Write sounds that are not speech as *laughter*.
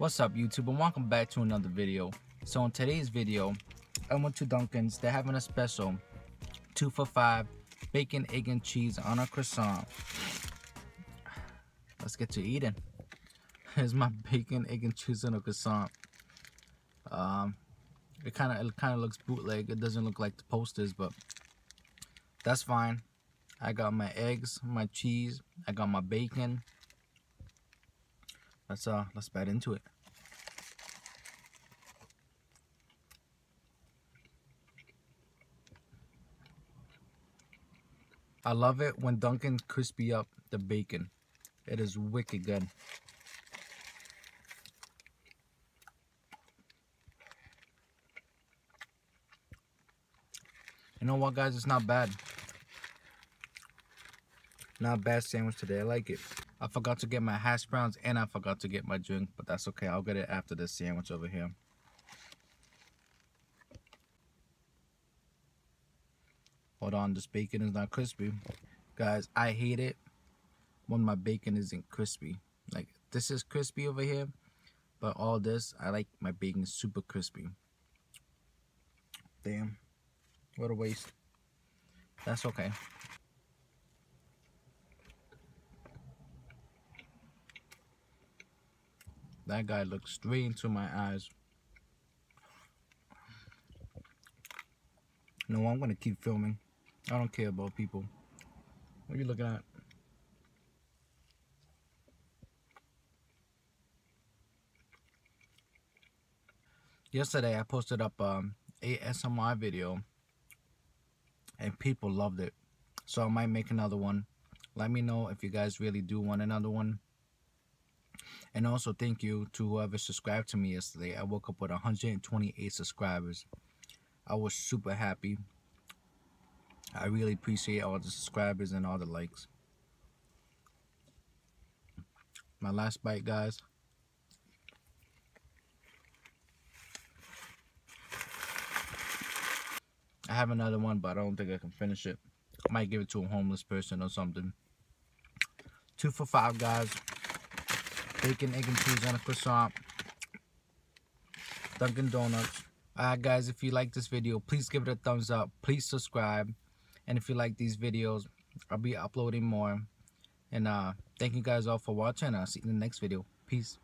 What's up YouTube and welcome back to another video. So in today's video, I went to Dunkin's. They're having a special 2 for 5 bacon, egg, and cheese on a croissant. Let's get to eating. *laughs* Here's my bacon, egg, and cheese on a croissant. Um, it kind of it kind of looks bootleg. It doesn't look like the posters, but that's fine. I got my eggs, my cheese, I got my bacon, let's uh let's bite into it. I love it when Dunkin crispy up the bacon. It is wicked good. You know what guys? It's not bad not bad sandwich today I like it I forgot to get my hash browns and I forgot to get my drink, but that's okay. I'll get it after this sandwich over here. Hold on, this bacon is not crispy. Guys, I hate it when my bacon isn't crispy. Like, this is crispy over here, but all this, I like my bacon super crispy. Damn, what a waste. That's okay. That guy looked straight into my eyes. No, I'm gonna keep filming. I don't care about people. What are you looking at? Yesterday I posted up um, ASMR video and people loved it. So I might make another one. Let me know if you guys really do want another one. And also thank you to whoever subscribed to me yesterday. I woke up with 128 subscribers. I was super happy. I really appreciate all the subscribers and all the likes. My last bite, guys. I have another one, but I don't think I can finish it. I might give it to a homeless person or something. Two for five, guys bacon, egg, and cheese on a croissant. Dunkin' Donuts. Alright guys, if you like this video, please give it a thumbs up. Please subscribe. And if you like these videos, I'll be uploading more. And uh, thank you guys all for watching. I'll see you in the next video. Peace.